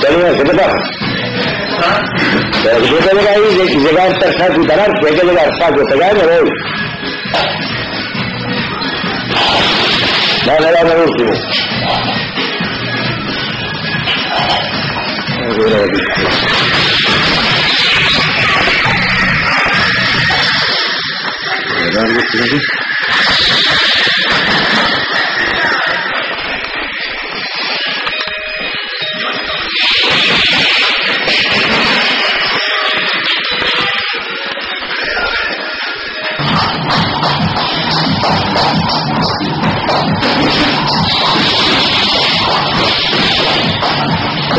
¿qué te? Pero si te llegas ahí y llegar a tercer y parar, que hay que llegar saco, pegar y me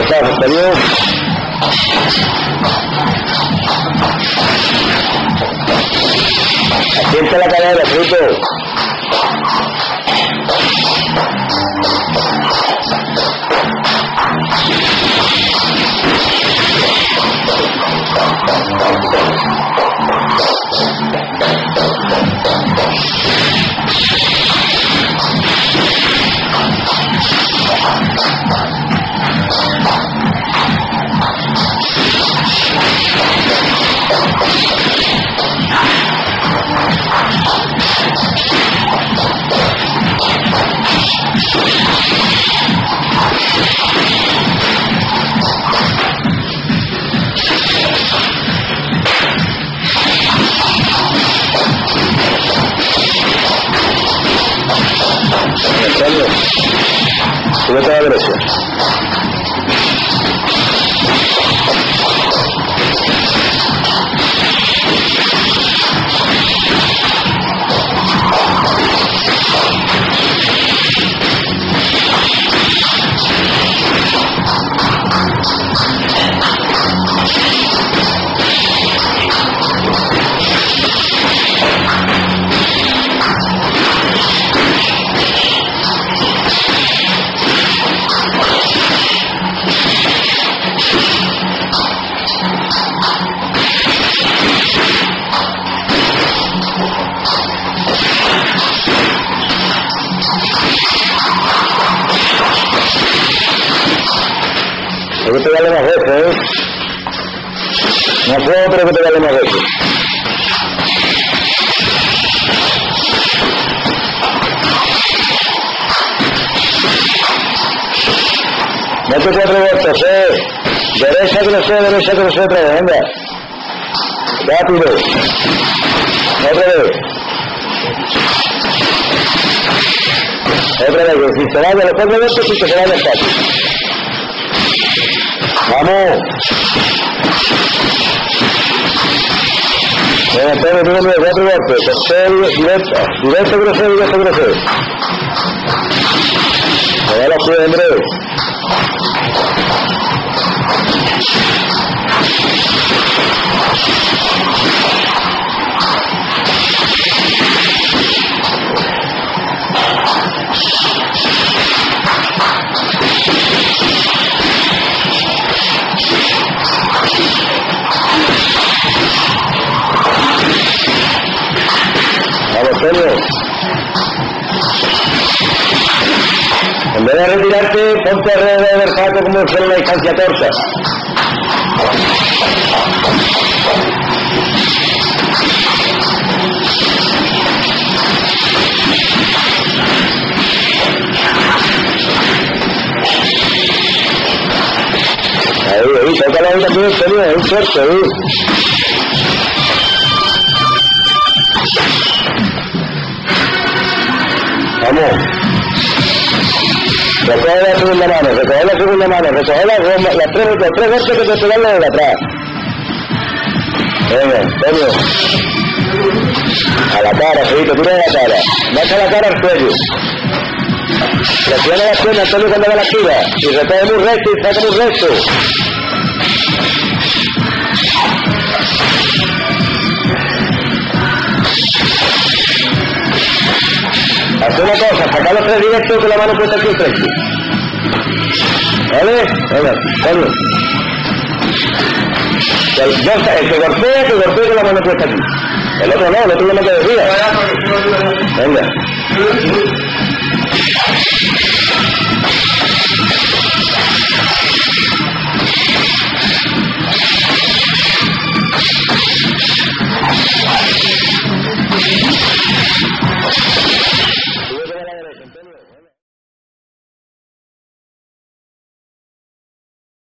¿Está bien? Asiente la cadera, fruto. Súbete a la derecha. Que pegarle más veces, ¿eh? No fue otro que pegarle más veces. Mete cuatro vueltas, ¿eh? Derecha sé, derecha sé otra vez, venga. Rápido. Otra vez. Otra vez, si se después de esto, si se vaya el patio. Vamos. Venga, Antonio, mira, cuatro golpes. Tercer, directo, directo, grosero, directo, grosero. Me da la suya, Antonio. En vez de retirarte, ponte alrededor del saco como si fuera una distancia corta. Ahí, ahí, tócala ahí también, Antonio, ahí fuerte, ahí. Segunda mano, recoge la segunda mano, recoge las, dos- las tres, las tres golpes que te pegan los de atrás. Venga, Antonio. A la cara, Felipe, tira de la cara. Baja la cara al cuello. Presiona las piernas, Antonio, cuando va la tira. Y recoge muy recto y saca muy recto. Haz una cosa, saca los tres directos con la mano puesta aquí enfrente. ¿Vale? Venga, Carlos. Ya está, el que golpea, que golpea con la mano puesta aquí. El otro no, el otro no me decía. Venga.